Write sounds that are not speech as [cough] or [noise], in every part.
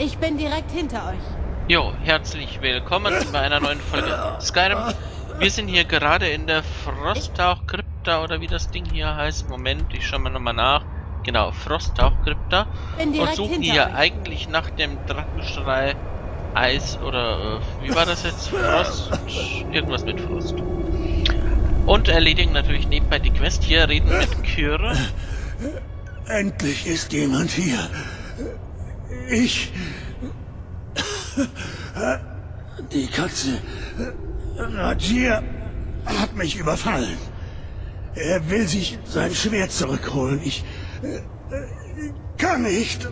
Ich bin direkt hinter euch. Jo, herzlich willkommen bei einer neuen Folge Skyrim. Wir sind hier gerade in der Frosttauch-Krypta oder wie das Ding hier heißt. Moment, ich schau mal nochmal nach. Genau, Frosttauch-Krypta. Und suchen hier euch. eigentlich nach dem Drachenschrei Eis oder äh, wie war das jetzt? Frost? Irgendwas mit Frost. Und erledigen natürlich nebenbei die Quest hier, reden mit Kyre. Endlich ist jemand hier. Ich. Die Katze. Rajir hat mich überfallen. Er will sich sein Schwert zurückholen. Ich. kann nicht.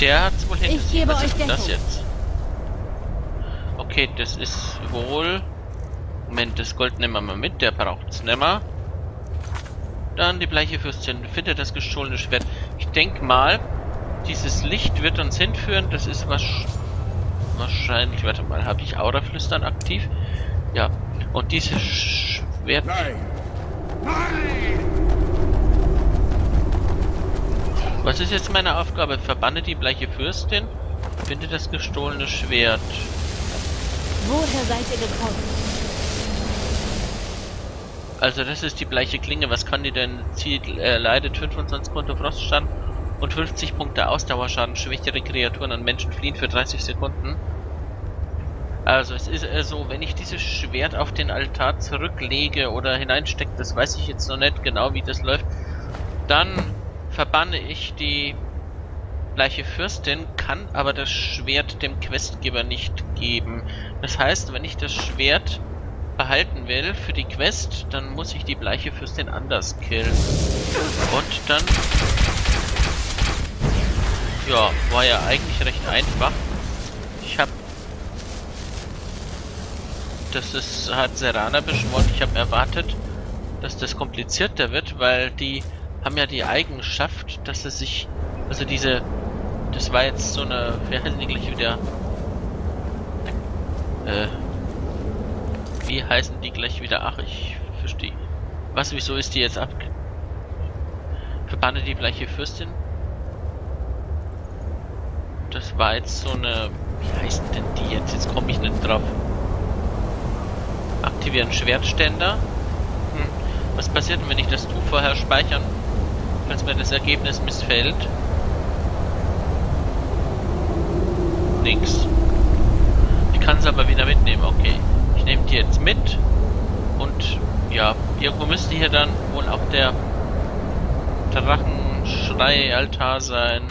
Der hat's wohl hinter Ich sich. gebe Was euch ist denn das jetzt? Okay, das ist wohl... Moment, das Gold nehmen wir mal mit, der braucht's nimmer. Dann die bleiche Fürstin, findet das gestohlene Schwert. Ich denk mal, dieses Licht wird uns hinführen, das ist was... Wahrscheinlich, warte mal, habe ich Auraflüstern aktiv? Ja. Und dieses Schwert... Nein! Was ist jetzt meine Aufgabe? Verbanne die bleiche Fürstin, finde das gestohlene Schwert. Woher seid ihr gekommen? Also das ist die bleiche Klinge. Was kann die denn? Sie äh, leidet 25 Punkte Froststand und 50 Punkte Ausdauerschaden. Schwächere Kreaturen und Menschen fliehen für 30 Sekunden. Also es ist äh, so, wenn ich dieses Schwert auf den Altar zurücklege oder hineinstecke, das weiß ich jetzt noch nicht genau, wie das läuft, dann verbanne ich die bleiche Fürstin, kann aber das Schwert dem Questgeber nicht geben. Das heißt, wenn ich das Schwert behalten will für die Quest, dann muss ich die bleiche Fürstin anders killen. Und dann... Ja, war ja eigentlich recht einfach. Ich hab... Das ist, hat Serana beschworen. Ich habe erwartet, dass das komplizierter wird, weil die haben ja die Eigenschaft, dass sie sich... Also diese... Das war jetzt so eine... Die gleich wieder? Äh... Wie heißen die gleich wieder? Ach, ich verstehe. Was, wieso ist die jetzt ab... Verbanne die bleiche Fürstin? Das war jetzt so eine... Wie heißt denn die jetzt? Jetzt komme ich nicht drauf. Aktivieren Schwertständer. Hm. Was passiert denn, wenn ich das tue? Vorher speichern, falls mir das Ergebnis missfällt? Nix. Ich kann es aber wieder mitnehmen, okay. Ich nehme die jetzt mit. Und ja, irgendwo müsste hier dann wohl auch der Drachenschrei-Altar sein.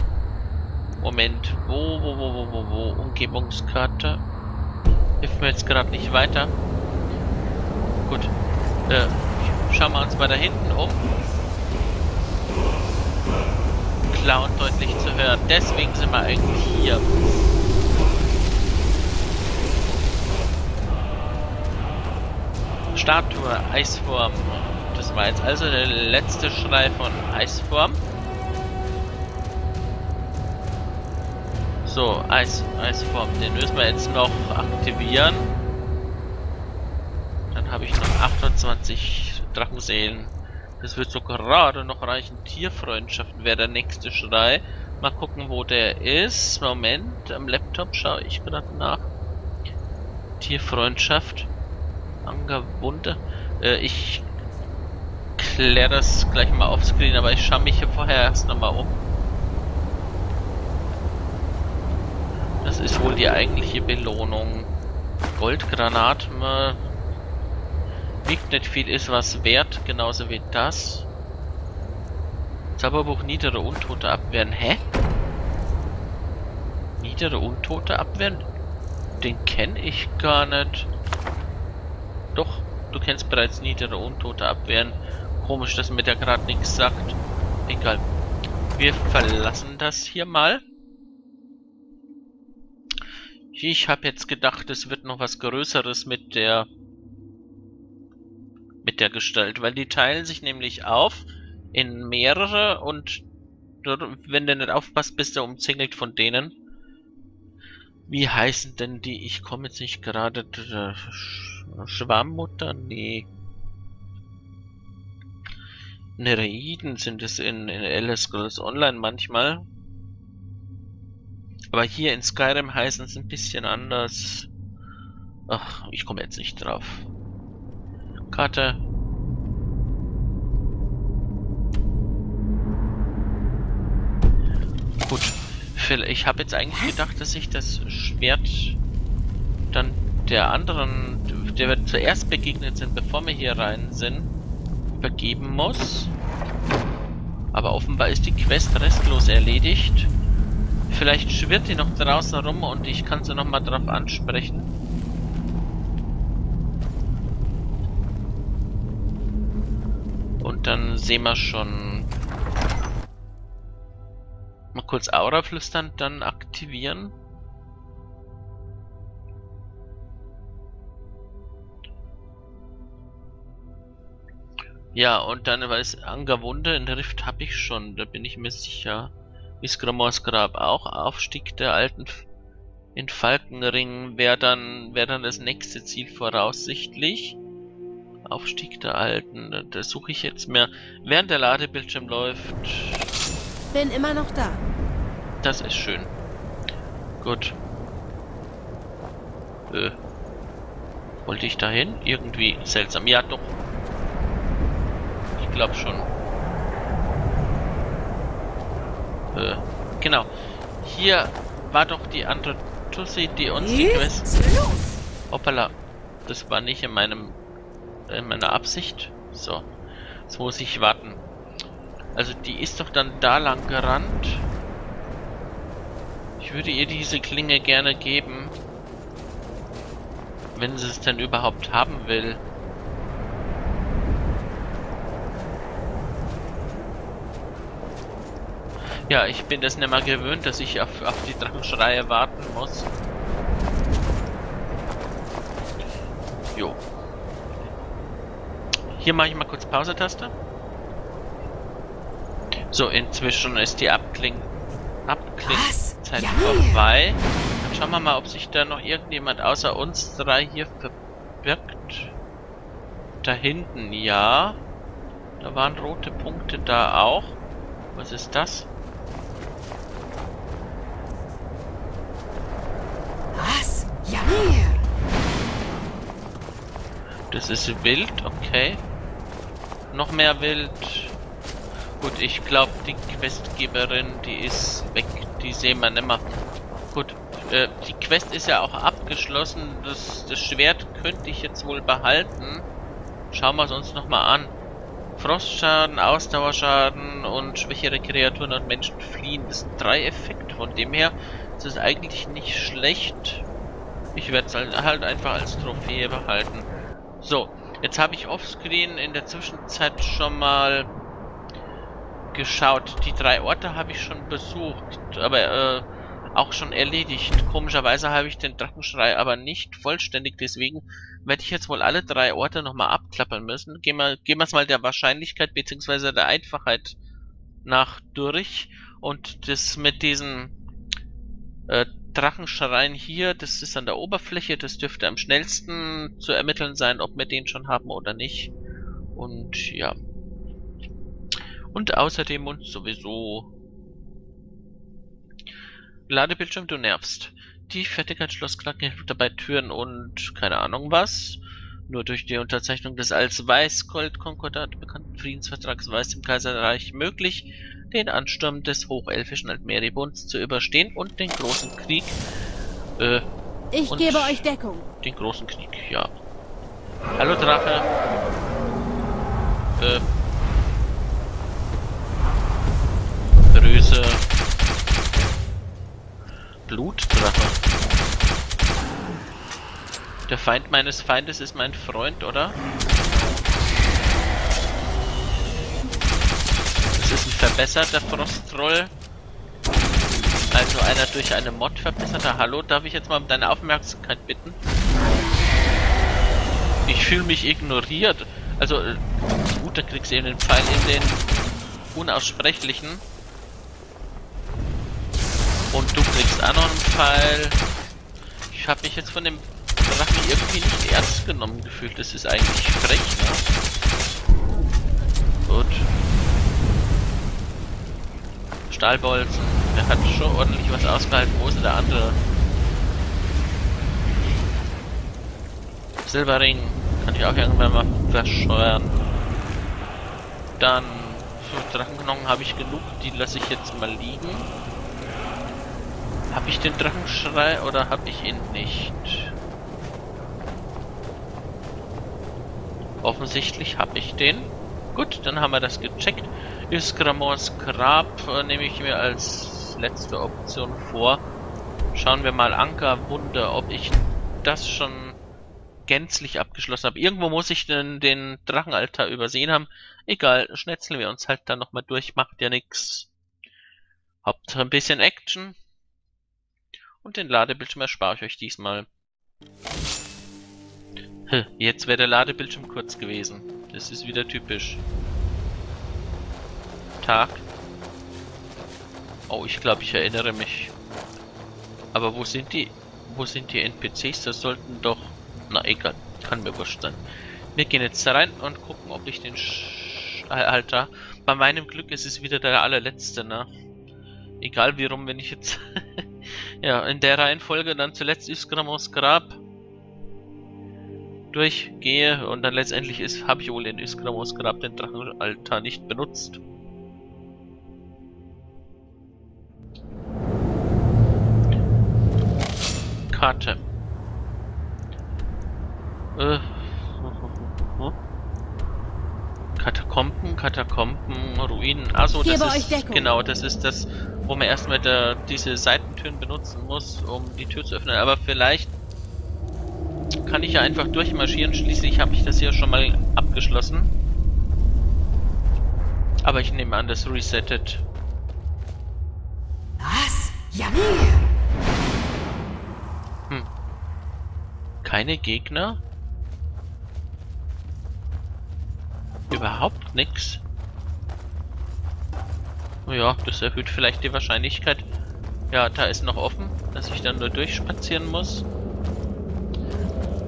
Moment, wo, wo, wo, wo, wo, wo? Umgebungskarte. Hilft mir jetzt gerade nicht weiter. Gut. Äh, schauen wir uns mal da hinten um. Klar und deutlich zu hören. Deswegen sind wir eigentlich hier. Statue Eisform. Das war jetzt also der letzte Schrei von Eisform. So, Eis, Eisform, den müssen wir jetzt noch aktivieren. Dann habe ich noch 28 Drachenseelen. Das wird so gerade noch reichen. Tierfreundschaft wäre der nächste Schrei. Mal gucken, wo der ist. Moment, am Laptop schaue ich gerade nach. Tierfreundschaft. Angebunden. Äh, ich kläre das gleich mal offscreen, aber ich schaue mich hier vorher erst nochmal um. Das ist wohl die eigentliche Belohnung. Goldgranat äh, wiegt nicht viel, ist was wert, genauso wie das. Zauberbuch niedere Untote abwehren. Hä? Niedere Untote abwehren? Den kenne ich gar nicht. Doch, du kennst bereits niedere Untote abwehren. Komisch, dass mir der gerade nichts sagt. Egal. Wir verlassen das hier mal. Ich habe jetzt gedacht, es wird noch was Größeres mit der mit der Gestalt, weil die teilen sich nämlich auf in mehrere und wenn du nicht aufpasst, bist du umzingelt von denen. Wie heißen denn die? Ich komme jetzt nicht gerade. Sch- Schwarmmutter? Nee. Nereiden sind es in, in Elder Scrolls Online manchmal. Aber hier in Skyrim heißen es ein bisschen anders. Ach, ich komme jetzt nicht drauf. Karte. Gut. Ich habe jetzt eigentlich gedacht, dass ich das Schwert dann der anderen, der wir zuerst begegnet sind, bevor wir hier rein sind, übergeben muss. Aber offenbar ist die Quest restlos erledigt. Vielleicht schwirrt die noch draußen rum und ich kann sie nochmal drauf ansprechen. Und dann sehen wir schon. Kurz Aura flüstern, dann aktivieren. Ja, und dann, weil es Angerwunde in der Rift habe ich schon, da bin ich mir sicher. Ist Gromors Grab auch Aufstieg der alten in Falkenring wäre dann wäre dann das nächste Ziel voraussichtlich. Aufstieg der alten, da suche ich jetzt mehr. Während der Ladebildschirm läuft. Bin immer noch da. Das ist schön. Gut. Äh. Wollte ich dahin? Irgendwie seltsam. Ja, doch glaube schon. Äh, genau. Hier war doch die andere Tussi, die uns die Quest... Hoppala. Das war nicht in meinem... in meiner Absicht. So. Jetzt muss ich warten. Also die ist doch dann da lang gerannt. Ich würde ihr diese Klinge gerne geben. Wenn sie es denn überhaupt haben will. Ja, ich bin das nicht mehr gewöhnt, dass ich auf, auf die Drachenschreie warten muss. Jo. Hier mache ich mal kurz Pause-Taste. So, inzwischen ist die Abklingen Abklingzeit ja, vorbei. Dann schauen wir mal, ob sich da noch irgendjemand außer uns drei hier verbirgt. Da hinten, ja. Da waren rote Punkte da auch. Was ist das? Das ist wild, okay. Noch mehr wild. Gut, ich glaube, die Questgeberin, die ist weg. Die sehen wir nimmer. Gut, äh, die Quest ist ja auch abgeschlossen. Das, das Schwert könnte ich jetzt wohl behalten. Schauen wir es uns nochmal an. Frostschaden, Ausdauerschaden und schwächere Kreaturen und Menschen fliehen. Das sind drei Effekte. Von dem her ist es eigentlich nicht schlecht. Ich werde es halt, halt einfach als Trophäe behalten. So, jetzt habe ich offscreen in der Zwischenzeit schon mal geschaut. Die drei Orte habe ich schon besucht, aber äh, auch schon erledigt. Komischerweise habe ich den Drachenschrei aber nicht vollständig, deswegen werde ich jetzt wohl alle drei Orte nochmal abklappern müssen. Gehen wir gehen wir es mal der Wahrscheinlichkeit bzw. der Einfachheit nach durch und das mit diesen äh, Drachenschrein hier, das ist an der Oberfläche, das dürfte am schnellsten zu ermitteln sein, ob wir den schon haben oder nicht. Und ja. Und außerdem uns sowieso... Ladebildschirm, du nervst. Die Fertigkeitsschlossknacken hilft dabei Türen und keine Ahnung was. Nur durch die Unterzeichnung des als Weißgold-Konkordat bekannten Friedensvertrags war es dem Kaiserreich möglich, den Ansturm des hochelfischen Altmeribunds zu überstehen und den großen Krieg. Äh, ich gebe euch Deckung. Den großen Krieg, ja. Hallo Drache. Äh. Größe. Blutdrache. Der Feind meines Feindes ist mein Freund, oder? ist ein verbesserter Frostroll. Also einer durch eine Mod verbesserter. Hallo, darf ich jetzt mal um deine Aufmerksamkeit bitten? Ich fühle mich ignoriert. Also, äh, gut, da kriegst du eben den Pfeil in den unaussprechlichen. Und du kriegst auch noch einen Pfeil. Ich habe mich jetzt von dem Drachen irgendwie nicht ernst genommen gefühlt. Das ist eigentlich frech, ne? Gut. Stahlbolzen. Der hat schon ordentlich was ausgehalten. Wo ist der andere? Silberring. Kann ich auch irgendwann mal verscheuern. Dann Drachenknochen habe ich genug. Die lasse ich jetzt mal liegen. Habe ich den Drachenschrei oder habe ich ihn nicht? Offensichtlich habe ich den. Gut, dann haben wir das gecheckt. Iskramors Grab äh, nehme ich mir als letzte Option vor. Schauen wir mal Ankerwunde, ob ich das schon gänzlich abgeschlossen habe. Irgendwo muss ich den, den Drachenaltar übersehen haben. Egal, schnetzeln wir uns halt dann nochmal durch, macht ja nix. Hauptsache ein bisschen Action. Und den Ladebildschirm erspare ich euch diesmal. Jetzt wäre der Ladebildschirm kurz gewesen. Das ist wieder typisch. Tag. Oh, ich glaube, ich erinnere mich. Aber wo sind die? Wo sind die NPCs? Das sollten doch... Na, egal. Kann mir wurscht sein. Wir gehen jetzt da rein und gucken, ob ich den... Sch Alter. Bei meinem Glück ist es wieder der allerletzte, ne? Egal wie rum, wenn ich jetzt... [laughs] ja, in der Reihenfolge dann zuletzt Isgramos Grab durchgehe und dann letztendlich ist, habe ich wohl in Iskramos Grab den Drachenaltar nicht benutzt. Karte. Äh. Katakomben, Katakomben, Ruinen. Achso, das ist genau, das ist das, wo man erstmal der, diese Seitentüren benutzen muss, um die Tür zu öffnen. Aber vielleicht kann ich ja einfach durchmarschieren. Schließlich habe ich das hier schon mal abgeschlossen. Aber ich nehme an, das resettet. Was? Ja. Hm. Keine Gegner? Überhaupt nichts. Ja, das erhöht vielleicht die Wahrscheinlichkeit. Ja, da ist noch offen, dass ich dann nur durchspazieren muss.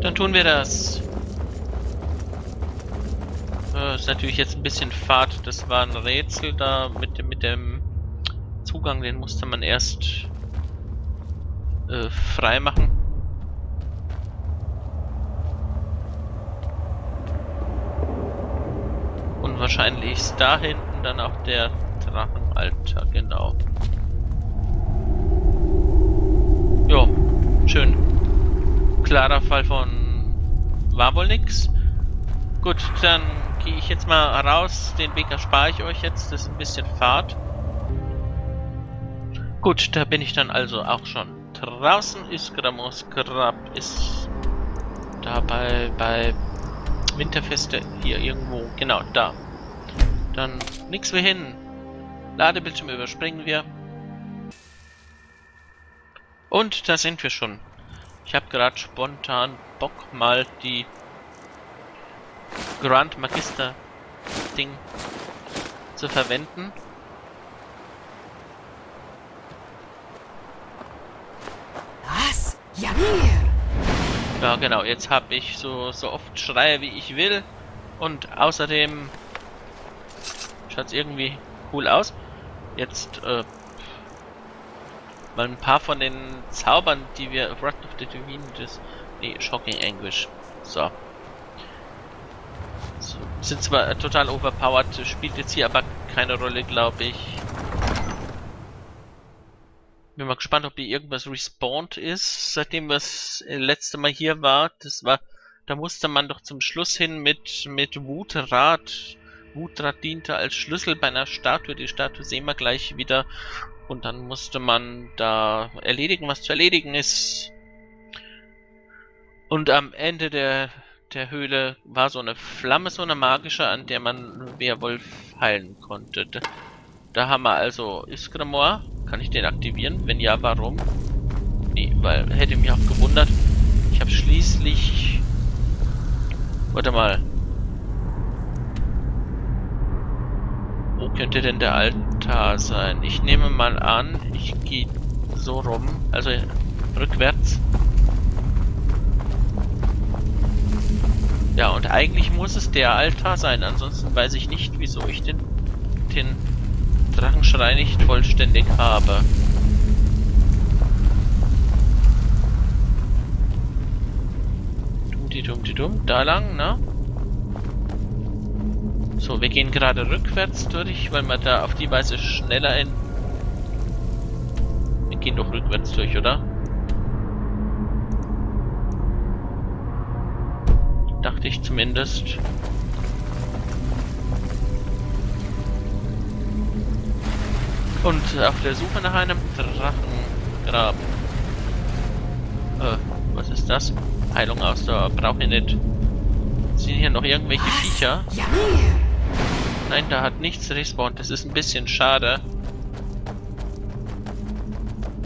Dann tun wir das. Äh, ist natürlich jetzt ein bisschen Fahrt. Das war ein Rätsel da mit dem, mit dem Zugang. Den musste man erst äh, frei machen. Wahrscheinlich ist da hinten dann auch der Drachenalter, genau. Jo, schön klarer Fall von war wohl nix. Gut, dann gehe ich jetzt mal raus. Den Weg erspare ich euch jetzt. Das ist ein bisschen Fahrt. Gut, da bin ich dann also auch schon. Draußen ist Grab ist dabei bei Winterfeste hier irgendwo. Genau, da. Dann nix mehr hin. Ladebildschirm überspringen wir. Und da sind wir schon. Ich habe gerade spontan Bock mal die Grand Magister Ding zu verwenden. Was? Ja, Ja, genau. Jetzt habe ich so, so oft Schreie, wie ich will. Und außerdem schaut irgendwie cool aus. Jetzt äh, mal ein paar von den Zaubern, die wir Wrath of the Divine, das, nee, Shocking Anguish, so. so. Sind zwar total overpowered, spielt jetzt hier aber keine Rolle, glaube ich. Bin mal gespannt, ob hier irgendwas respawned ist, seitdem das letzte Mal hier war. Das war, da musste man doch zum Schluss hin mit, mit Wutrad Wutrad diente als Schlüssel bei einer Statue. Die Statue sehen wir gleich wieder. Und dann musste man da erledigen, was zu erledigen ist. Und am Ende der, der Höhle war so eine Flamme, so eine magische, an der man Werwolf heilen konnte. Da, haben wir also Iskramor. Kann ich den aktivieren? Wenn ja, warum? Nee, weil hätte mich auch gewundert. Ich habe schließlich... Warte mal. Wo könnte denn der Altar sein? Ich nehme mal an, ich gehe so rum, also rückwärts. Ja, und eigentlich muss es der Altar sein, ansonsten weiß ich nicht, wieso ich den, den Drachenschrei nicht vollständig habe. Dumm. Da lang, ne? So, wir gehen gerade rückwärts durch, weil man da auf die Weise schneller in... Wir gehen doch rückwärts durch, oder? Dachte ich zumindest. Und auf der Suche nach einem Drachengrab. Äh, was ist das? Heilung aus der brauche ich nicht. Sind hier noch irgendwelche Was? Viecher? Ja. Nein, da hat nichts respawned. Das ist ein bisschen schade.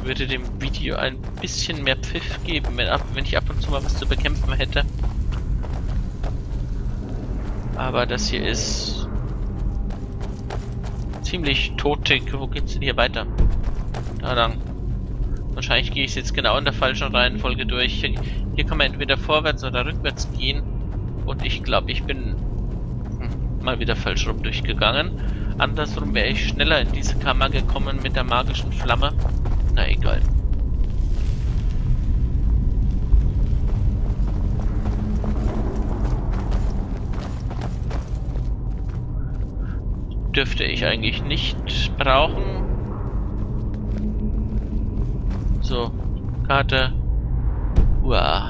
Würde dem Video ein bisschen mehr Pfiff geben, wenn, ab, wenn ich ab und zu mal was zu bekämpfen hätte. Aber das hier ist ziemlich totig. Wo geht's denn hier weiter? Da lang. Wahrscheinlich gehe ich jetzt genau in der falschen Reihenfolge durch. Hier, hier kann man entweder vorwärts oder rückwärts gehen. Und ich glaube, ich bin mal wieder falsch rum durchgegangen. Andersrum wäre ich schneller in diese Kammer gekommen mit der magischen Flamme. Na egal. Dürfte ich eigentlich nicht brauchen. So, Karte. Uah.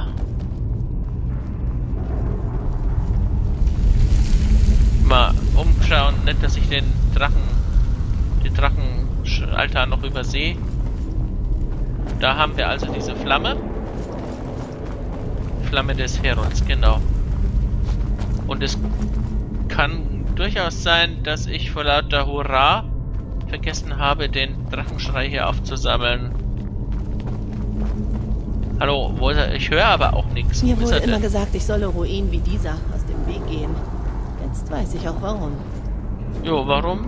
Mal umschauen, nicht, dass ich den Drachen, den Drachenaltar noch übersehe. Da haben wir also diese Flamme. Flamme des Herons, genau. Und es kann durchaus sein, dass ich vor lauter Hurra vergessen habe, den Drachenschrei hier aufzusammeln. Hallo, wo ist er? Ich höre aber auch nichts. Mir wurde er immer gesagt, ich solle Ruinen wie dieser aus dem Weg gehen. Jetzt weiß ich auch warum. Jo, warum?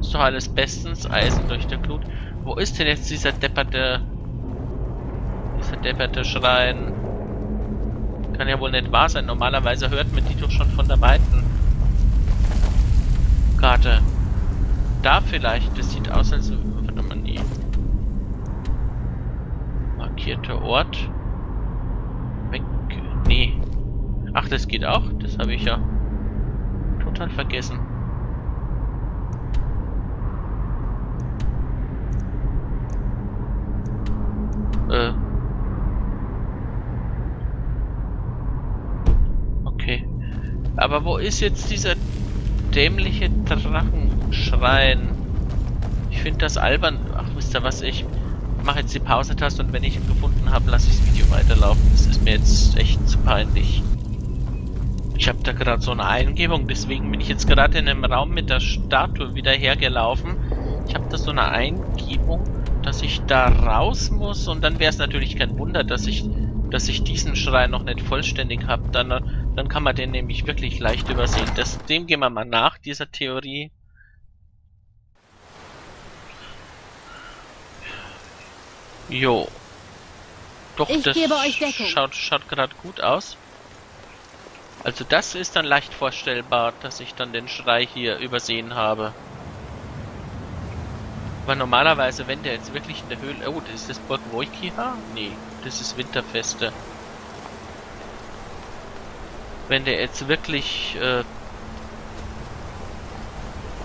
Ist doch alles bestens. Eisen durch der Glut. Wo ist denn jetzt dieser depperte... Dieser depperte Schrein? Kann ja wohl nicht wahr sein. Normalerweise hört man die doch schon von der weiten Karte. Da vielleicht. Das sieht aus, als... Warte mal, nie. Markierter Ort. Weg... Nee. Ach, das geht auch? Das habe ich ja total vergessen. Äh. Okay. Aber wo ist jetzt dieser dämliche Drachenschrein? Ich finde das albern. Ach, wisst ihr was? Ich mache jetzt die Pause-Taste und wenn ich ihn gefunden habe, lasse ich das Video weiterlaufen. Das ist mir jetzt echt zu peinlich. Ich habe da gerade so eine Eingebung, deswegen bin ich jetzt gerade in einem Raum mit der Statue wieder hergelaufen. Ich habe da so eine Eingebung, dass ich da raus muss und dann wäre es natürlich kein Wunder, dass ich, dass ich diesen Schrein noch nicht vollständig habe. Dann, dann kann man den nämlich wirklich leicht übersehen. Das, dem gehen wir mal nach, dieser Theorie. Jo. Doch, Ich das gebe euch Deckung. schaut, schaut gerade gut aus. Also das ist dann leicht vorstellbar, dass ich dann den Schrei hier übersehen habe. Aber normalerweise, wenn der jetzt wirklich in der Höhle... Oh, das ist das Burg Wojkiha? Nee, das ist Winterfeste. Wenn der jetzt wirklich... Äh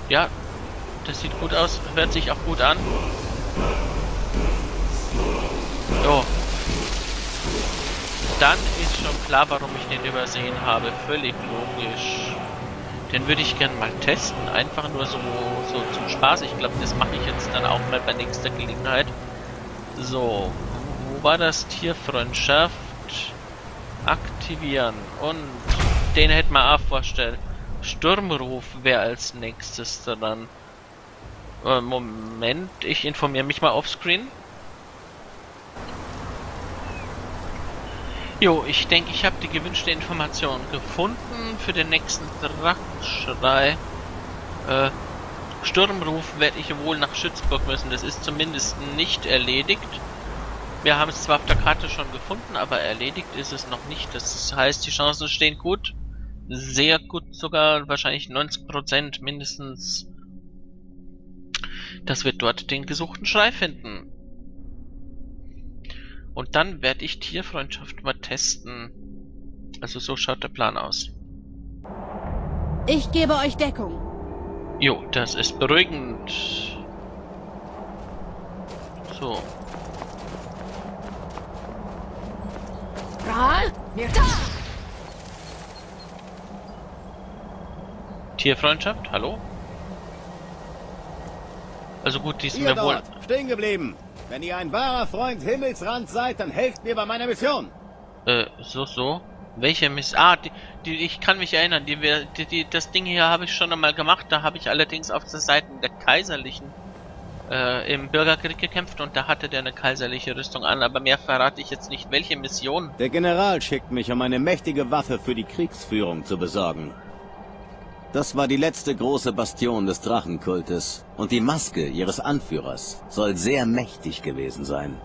ja, das sieht gut aus, hört sich auch gut an. So. Dann ist schon klar, warum ich den übersehen habe. Völlig logisch. Den würde ich gern mal testen. Einfach nur so, so zum Spaß. Ich glaube, das mache ich jetzt dann auch mal bei nächster Gelegenheit. So. Wo war das? Tierfreundschaft. Aktivieren. Und den hätten wir auch vorstellen. Sturmruf wäre als nächstes dran. Äh, Moment, ich informiere mich mal offscreen. Jo, ich denke, ich habe die gewünschte Information gefunden für den nächsten Drachenschrei. Äh, Sturmruf werde ich wohl nach Schützburg müssen. Das ist zumindest nicht erledigt. Wir haben es zwar auf der Karte schon gefunden, aber erledigt ist es noch nicht. Das heißt, die Chancen stehen gut. Sehr gut sogar, wahrscheinlich 90% mindestens. dass wir dort den gesuchten Schrei finden. Und dann werde ich Tierfreundschaft mal testen. Also so schaut der Plan aus. Ich gebe euch Deckung. Jo, das ist beruhigend. So. Tierfreundschaft, hallo? Also gut, die sind mir wohl... stehen geblieben. Wenn ihr ein wahrer Freund Himmelsrand seid, dann helft mir bei meiner Mission. Äh, so, so. Welche Miss... Ah, die, die, ich kann mich erinnern, die, die, die, das Ding hier habe ich schon einmal gemacht, da habe ich allerdings auf der Seite der Kaiserlichen äh, im Bürgerkrieg gekämpft und da hatte der eine kaiserliche Rüstung an, aber mehr verrate ich jetzt nicht. Welche Mission? Der General schickt mich, um eine mächtige Waffe für die Kriegsführung zu besorgen. Das war die letzte große Bastion des Drachenkultes. Und die Maske ihres Anführers soll sehr mächtig gewesen sein.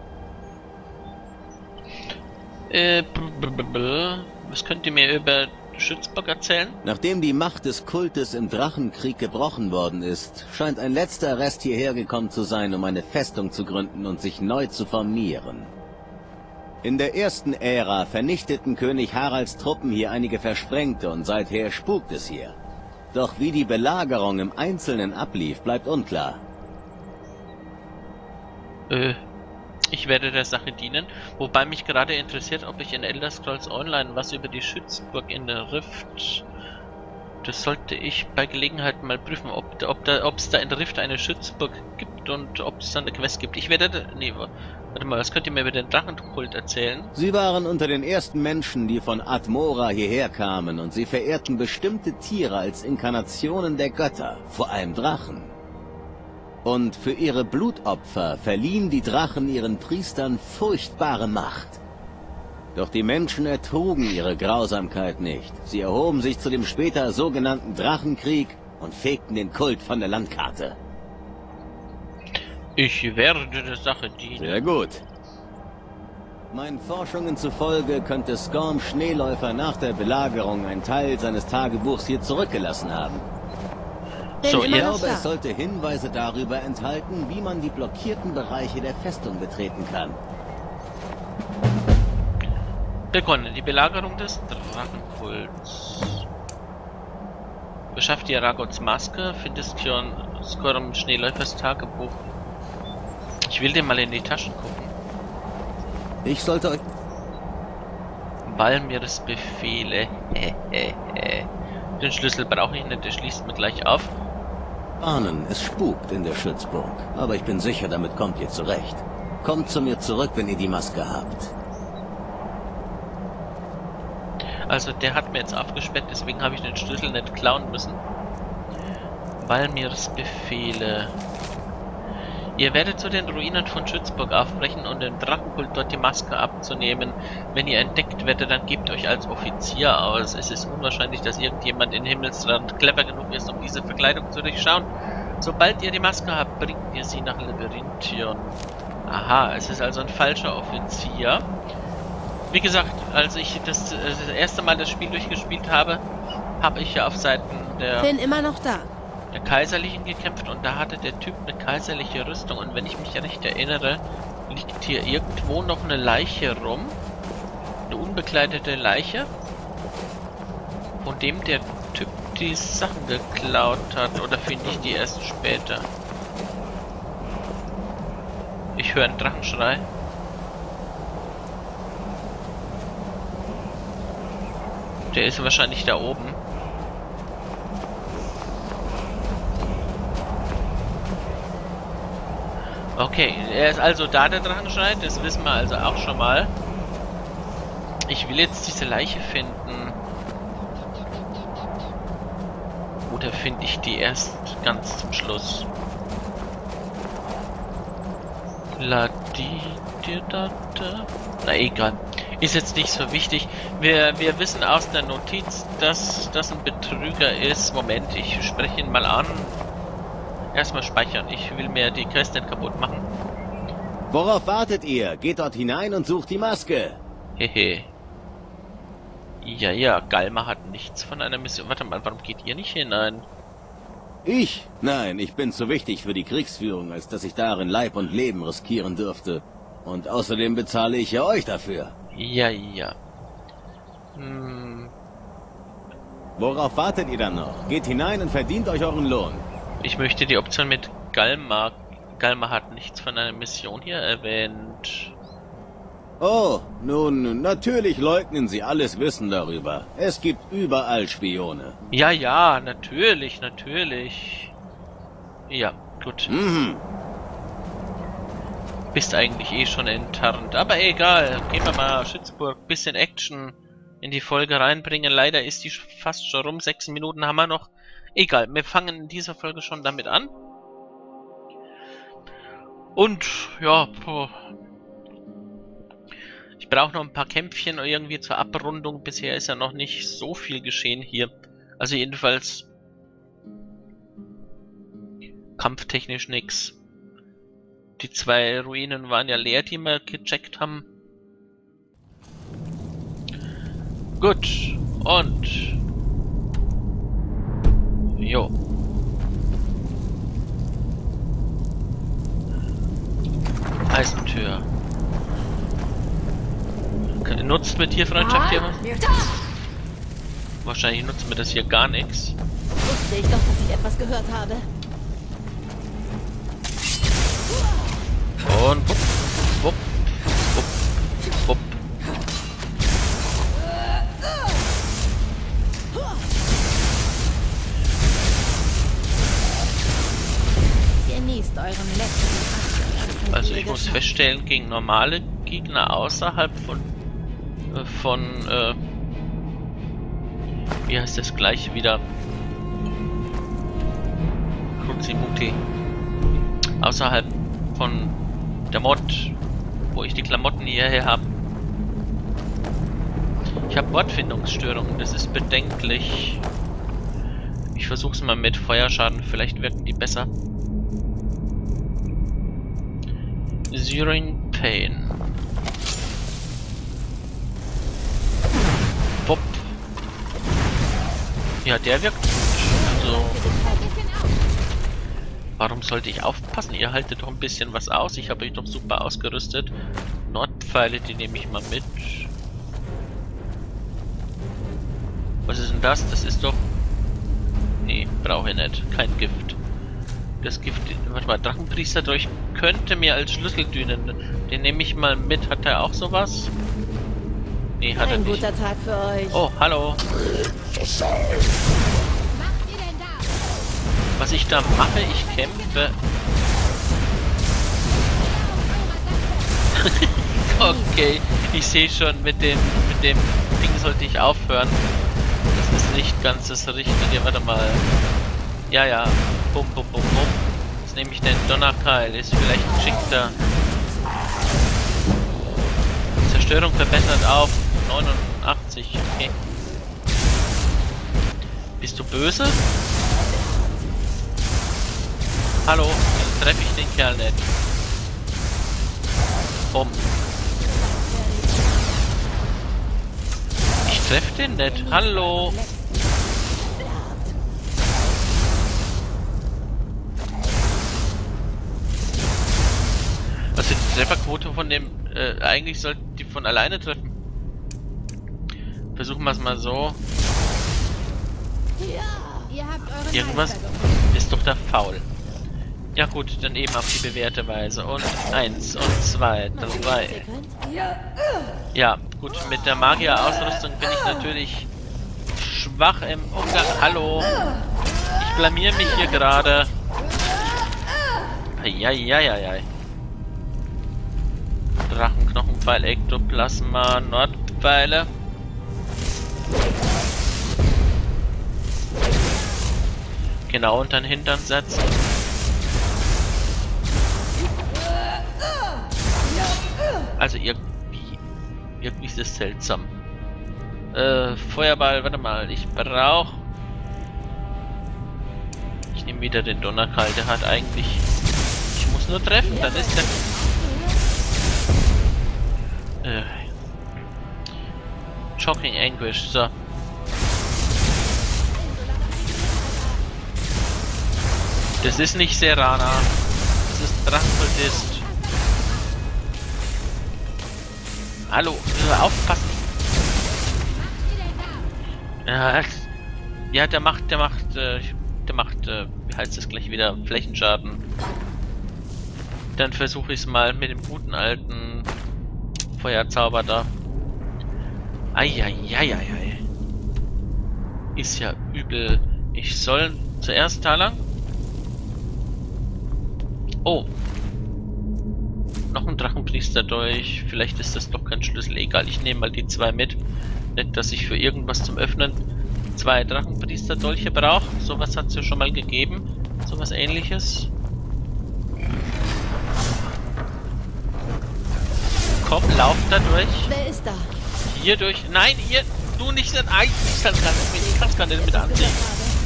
Äh, b -b -b was könnt ihr mir über Schützburg erzählen? Nachdem die Macht des Kultes im Drachenkrieg gebrochen worden ist, scheint ein letzter Rest hierher gekommen zu sein, um eine Festung zu gründen und sich neu zu formieren. In der ersten Ära vernichteten König Haralds Truppen hier einige Versprengte und seither spukt es hier. Doch wie die Belagerung im Einzelnen ablief, bleibt unklar. Äh, ich werde der Sache dienen, wobei mich gerade interessiert, ob ich in Elder Scrolls Online was über die Schützburg in der Rift... Das sollte ich bei Gelegenheit mal prüfen, ob da, ob da, es da in der Rift eine Schützburg gibt und ob es da eine Quest gibt. Ich werde... Nee, warte mal, was könnt ihr mir über den Drachenkult erzählen? Sie waren unter den ersten Menschen, die von Admora hierher kamen und sie verehrten bestimmte Tiere als Inkarnationen der Götter, vor allem Drachen. Und für ihre Blutopfer verliehen die Drachen ihren Priestern furchtbare Macht. Doch die Menschen ertrugen ihre Grausamkeit nicht. Sie erhoben sich zu dem später sogenannten Drachenkrieg und fegten den Kult von der Landkarte. Ich werde der Sache dienen. Sehr gut. Meinen Forschungen zufolge könnte Storm Schneeläufer nach der Belagerung einen Teil seines Tagebuchs hier zurückgelassen haben. So, Ich glaube, es sollte Hinweise darüber enthalten, wie man die blockierten Bereiche der Festung betreten kann. Begonnen. Die Belagerung des Drachenkults. Beschafft dir Ragots Maske, findest Kjorn Skorm Schneeläufers Tagebuch. Ich will dir mal in die Taschen gucken. Ich sollte euch... Valmirs Befehle. [laughs] Den Schlüssel brauche ich nicht, der schließt mir gleich auf. warnen, es spukt in der Schützburg. Aber ich bin sicher, damit kommt ihr zurecht. Kommt zu mir zurück, wenn ihr die Maske habt. Also der hat mir jetzt aufgesperrt, deswegen habe ich den Schlüssel nicht klauen müssen. Valmirs Befehle. Ihr werdet zu den Ruinen von Schützburg aufbrechen und dem Drachenkult dort die Maske abzunehmen. Wenn ihr entdeckt werdet, dann gebt euch als Offizier aus. Es ist unwahrscheinlich, dass irgendjemand in Himmelsrand clever genug ist, um diese Verkleidung zu durchschauen. Sobald ihr die Maske habt, bringt ihr sie nach Labyrinthion. Aha, es ist also ein falscher Offizier. Wie gesagt, als ich das, äh, das erste Mal das Spiel durchgespielt habe, habe ich ja auf Seiten der, Bin immer noch da. Der Kaiserlichen gekämpft und da hatte der Typ eine kaiserliche Rüstung und wenn ich mich recht erinnere, liegt hier irgendwo noch eine Leiche rum, eine unbekleidete Leiche, von dem der Typ die Sachen geklaut hat oder finde ich die erst später? Ich höre einen Drachenschrei. Der ist wahrscheinlich da oben. Okay, er ist also da, der Drachenschrei. Das wissen wir also auch schon mal. Ich will jetzt diese Leiche finden. Oder finde ich die erst ganz zum Schluss? La di da da. Na egal. Ist jetzt nicht so wichtig. Wir, wir wissen aus der Notiz, dass das ein Betrüger ist. Moment, ich spreche ihn mal an. Erstmal speichern. Ich will mir die Quest nicht kaputt machen. Worauf wartet ihr? Geht dort hinein und sucht die Maske. Hehe. Ja, ja, Galma hat nichts von einer Mission. Warte mal, warum geht ihr nicht hinein? Ich? Nein, ich bin zu wichtig für die Kriegsführung, als dass ich darin Leib und Leben riskieren dürfte. Und außerdem bezahle ich ja euch dafür. Ja, ja. Hm, Worauf wartet ihr dann noch? Geht hinein und verdient euch euren Lohn. Ich möchte die Option mit Galmar. Galmar hat nichts von einer Mission hier erwähnt. Oh, nun, natürlich leugnen sie alles Wissen darüber. Es gibt überall Spione. Ja, ja, natürlich, natürlich. Ja, gut. Mhm. Bist eigentlich eh schon enttarnt. Aber egal. Gehen wir mal Schützburg. Bisschen Action in die Folge reinbringen. Leider ist die fast schon rum. Sechs Minuten haben wir noch. Egal. Wir fangen in dieser Folge schon damit an. Und, ja, puh. Ich brauche noch ein paar Kämpfchen irgendwie zur Abrundung. Bisher ist ja noch nicht so viel geschehen hier. Also jedenfalls kampftechnisch nix. Die zwei Ruinen waren ja leer, die wir gecheckt haben. Gut. Und. Jo. Eisentür. Nutzt mit Tierfreundschaft hier was? Wahrscheinlich nutzt mir das hier gar nichts. Wusste ich doch, dass ich etwas gehört habe. Normale Gegner außerhalb von äh, von äh, wie heißt das gleich wieder Kruzimuti außerhalb von der Mod, wo ich die Klamotten hierher habe. Ich habe Wortfindungsstörungen, das ist bedenklich. Ich versuch's mal mit Feuerschaden, vielleicht wirken die besser. Zeroing Pain. Pop. Ja, der wirkt gut. Also, warum sollte ich aufpassen? Ihr haltet doch ein bisschen was aus. Ich habe euch doch super ausgerüstet. Nordpfeile, die nehme ich mal mit. Was ist denn das? Das ist doch... Nee, brauche ich nicht. Kein Gift. Das Gift... Warte mal, Drachenpriester durch könnte mir als Schlüssel dienen. Den nehme ich mal mit. Hat er auch sowas? Nee, hat er Ein nicht. guter Tag für euch. Oh, hallo. Was ich da mache, ich kämpfe. [laughs] okay, ich sehe schon, mit dem, mit dem Ding sollte ich aufhören. Das ist nicht ganz das Richtige. Warte mal. Ja, ja. Bum, bum, bum, bum. Jetzt nehme ich den Donnerkeil. Ist vielleicht geschickter. Zerstörung verbessert auf 89. Okay. Bist du böse? Hallo, treffe ich den Kerl nicht. Bumm. Ich treffe den nicht. Hallo. Die Trefferquote von dem, äh, eigentlich sollten die von alleine treffen. Versuchen wir es mal so. Ihr habt eure Irgendwas ist doch da faul. Ja gut, dann eben auf die bewährte Weise. Und eins und zwei, drei. Ja, gut, mit der Magier-Ausrüstung bin ich natürlich schwach im Umgang. Hallo. Ich blamier mich hier gerade. Eieieiei. Drachenknochenpfeil, Ektoplasma, Nordpfeile. Genau unter den Hintern setzen. Also irgendwie, irgendwie ist es seltsam. Äh, Feuerball, warte mal, ich brauch. Ich nehme wieder den Donnerkall, der hat eigentlich. Ich muss nur treffen, dann ist der. Äh. Shocking Anguish, so. Das ist nicht Serana. Das ist Drachenkultist. Hallo, aufpassen. Ja, ja, der macht, der macht, äh, der macht, äh, wie heißt das gleich wieder, Flächenschaden. Dann versuche ich es mal mit dem guten alten Feuerzauber da. Eieieiei. Ist ja übel. Ich soll zuerst da lang? Oh. Noch ein Drachenpriester durch. Vielleicht ist das doch kein Schlüssel. Egal, ich nehme mal die zwei mit. Nicht, dass ich für irgendwas zum Öffnen zwei Drachenpriester-Dolche brauche. Sowas hat es ja schon mal gegeben. Sowas ähnliches. Komm, lauf da durch. Wer ist da? Hier durch. Nein, ihr. Du nicht in Eis. Ich kann nicht. Ich kann gar nicht mit ansehen.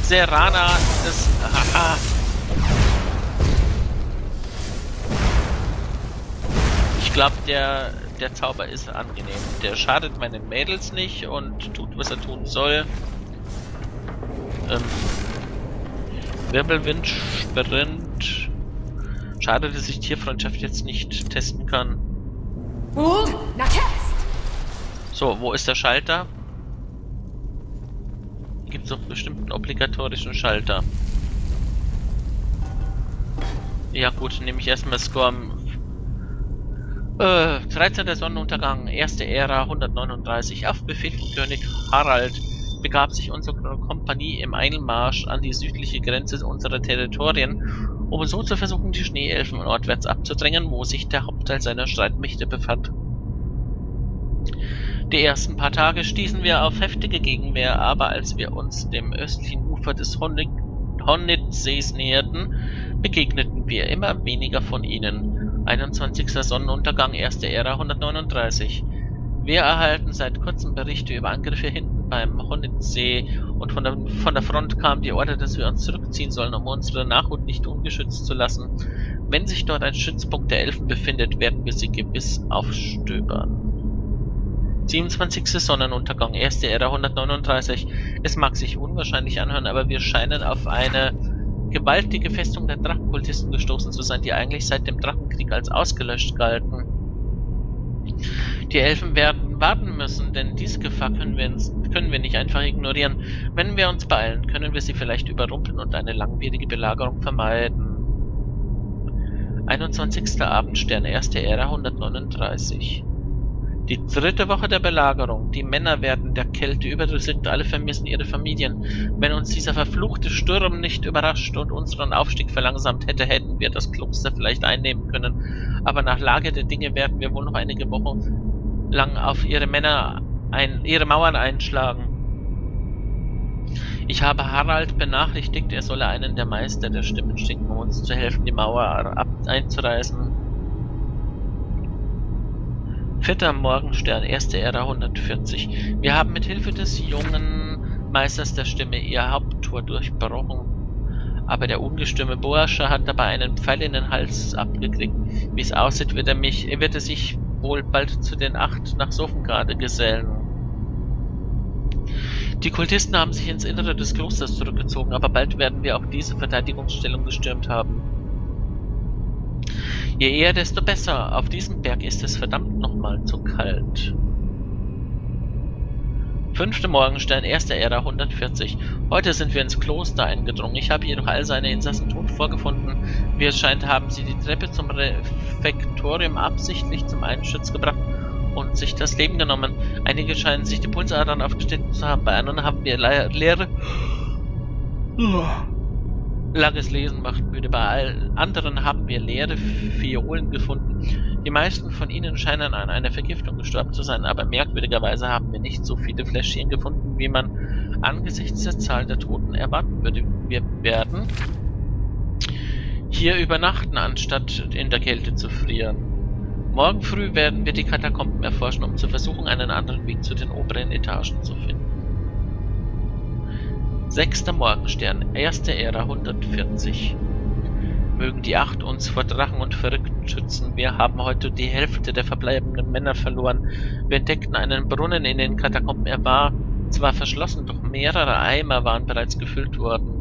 Serana, das. Haha. Ich glaube, der, der Zauber ist angenehm. Der schadet meinen Mädels nicht und tut, was er tun soll. Ähm, Wirbelwind, Sprint. Schade, dass ich Tierfreundschaft jetzt nicht testen kann. So, wo ist der Schalter? Gibt es doch bestimmt einen obligatorischen Schalter. Ja gut, nehme ich erstmal Scorm. Äh, 13. Sonnenuntergang, erste Ära, 139. Auf Befehl von König Harald begab sich unsere Kompanie im Eilmarsch an die südliche Grenze unserer Territorien, um so zu versuchen, die Schneeelfen nordwärts abzudrängen, wo sich der Hauptteil seiner Streitmächte befand. Die ersten paar Tage stießen wir auf heftige Gegenwehr, aber als wir uns dem östlichen Ufer des Honnitsees näherten, begegneten wir immer weniger von ihnen. 21. Sonnenuntergang, erste Ära 139. Wir erhalten seit kurzem Berichte über Angriffe hinten beim Honnitsee und von der, von der Front kam die Order, dass wir uns zurückziehen sollen, um unsere Nachhut nicht ungeschützt zu lassen. Wenn sich dort ein Schützpunkt der Elfen befindet, werden wir sie gewiss aufstöbern. 27. Sonnenuntergang, erste Ära 139. Es mag sich unwahrscheinlich anhören, aber wir scheinen auf eine gewaltige Festung der Drachenkultisten gestoßen zu sein, die eigentlich seit dem Drachenkrieg als ausgelöscht galten. Die Elfen werden warten müssen, denn diese Gefahr können wir, ins, können wir nicht einfach ignorieren. Wenn wir uns beeilen, können wir sie vielleicht überrumpeln und eine langwierige Belagerung vermeiden. 21. Abendstern, erste Ära 139. Die dritte Woche der Belagerung. Die Männer werden der Kälte überdrüssig und alle vermissen ihre Familien. Wenn uns dieser verfluchte Sturm nicht überrascht und unseren Aufstieg verlangsamt hätte, hätten wir das Kloster vielleicht einnehmen können. Aber nach Lage der Dinge werden wir wohl noch einige Wochen lang auf ihre Männer ein, ihre Mauern einschlagen. Ich habe Harald benachrichtigt, er solle einen der Meister der Stimmen schicken, um uns zu helfen, die Mauer ab einzureißen. Vierter Morgenstern, erste Ära 140. Wir haben mit Hilfe des jungen Meisters der Stimme ihr Haupttor durchbrochen. Aber der ungestüme Bursche hat dabei einen Pfeil in den Hals abgekriegt. Wie es aussieht, wird er mich, wird er sich wohl bald zu den Acht nach Sofengarde gesellen. Die Kultisten haben sich ins Innere des Klosters zurückgezogen, aber bald werden wir auch diese Verteidigungsstellung gestürmt haben. Je eher, desto besser. Auf diesem Berg ist es verdammt nochmal zu kalt. Fünfte Morgenstern, erster Ära 140. Heute sind wir ins Kloster eingedrungen. Ich habe jedoch all seine Insassen tot vorgefunden. Wie es scheint, haben sie die Treppe zum Refektorium absichtlich zum Einschutz gebracht und sich das Leben genommen. Einige scheinen sich die Pulsadern aufgeschnitten zu haben. Bei anderen haben wir leere Langes Lesen macht müde. Bei allen anderen haben wir leere Fiolen gefunden. Die meisten von ihnen scheinen an einer Vergiftung gestorben zu sein, aber merkwürdigerweise haben wir nicht so viele Fläschchen gefunden, wie man angesichts der Zahl der Toten erwarten würde. Wir werden hier übernachten, anstatt in der Kälte zu frieren. Morgen früh werden wir die Katakomben erforschen, um zu versuchen, einen anderen Weg zu den oberen Etagen zu finden. Sechster Morgenstern, erste Ära 140. Mögen die Acht uns vor Drachen und Verrückten schützen. Wir haben heute die Hälfte der verbleibenden Männer verloren. Wir entdeckten einen Brunnen in den Katakomben. Er war zwar verschlossen, doch mehrere Eimer waren bereits gefüllt worden.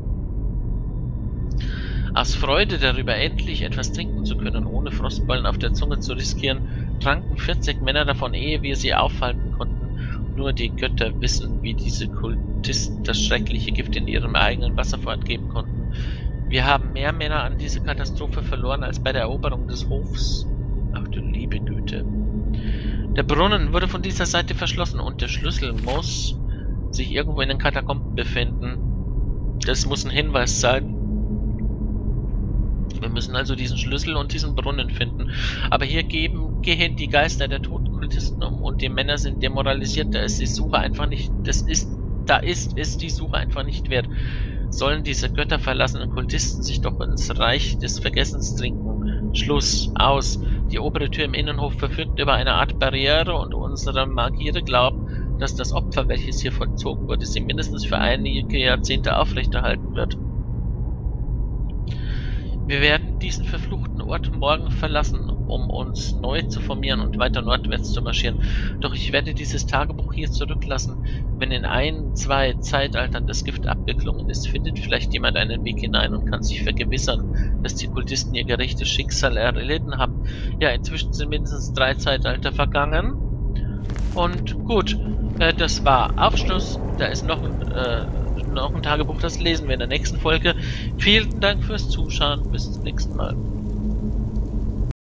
Aus Freude darüber, endlich etwas trinken zu können, ohne Frostballen auf der Zunge zu riskieren, tranken 40 Männer davon, ehe wir sie aufhalten konnten. Nur die Götter wissen, wie diese Kultisten das schreckliche Gift in ihrem eigenen Wasser fortgeben konnten. Wir haben mehr Männer an diese Katastrophe verloren als bei der Eroberung des Hofs. Ach du liebe Güte. Der Brunnen wurde von dieser Seite verschlossen und der Schlüssel muss sich irgendwo in den Katakomben befinden. Das muss ein Hinweis sein. Wir müssen also diesen Schlüssel und diesen Brunnen finden. Aber hier geben, gehen die Geister der toten Kultisten um und die Männer sind demoralisiert. Da ist die Suche einfach nicht, das ist, da ist, ist die Suche einfach nicht wert. Sollen diese götterverlassenen Kultisten sich doch ins Reich des Vergessens trinken. Schluss, aus. Die obere Tür im Innenhof verfügt über eine Art Barriere und unsere Magiere glauben, dass das Opfer, welches hier vollzogen wurde, sie mindestens für einige Jahrzehnte aufrechterhalten wird. Wir werden diesen verfluchten Ort morgen verlassen, um uns neu zu formieren und weiter nordwärts zu marschieren. Doch ich werde dieses Tagebuch hier zurücklassen. Wenn in ein, zwei Zeitaltern das Gift abgeklungen ist, findet vielleicht jemand einen Weg hinein und kann sich vergewissern, dass die Kultisten ihr gerechtes Schicksal erlitten haben. Ja, inzwischen sind mindestens drei Zeitalter vergangen. Und gut, äh, das war Aufschluss. Da ist noch ein äh, noch ein Tagebuch, das lesen wir in der nächsten Folge. Vielen Dank fürs Zuschauen. Bis zum nächsten Mal.